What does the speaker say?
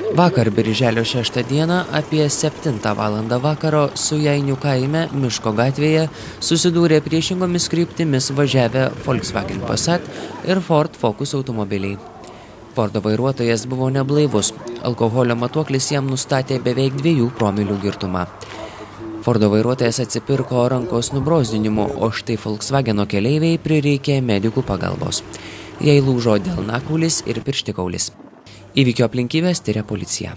Vakar birželio 6 dieną apie 7 val. vakaro Sujainių kaime Miško gatvėje susidūrė priešingomis kryptimis važiavę Volkswagen Passat ir Ford Focus automobiliai. Fordo vairuotojas buvo neblaivus, alkoholio matuoklis jam nustatė beveik 2 promilių girtumą. Fordo vairuotojas atsipirko rankos nubrozdinimu, o štai Volkswageno keleiviai prireikė medikų pagalbos. Jai lūžo delnakaulis ir pirštikaulis. Įvykio aplinkybės tiria policija.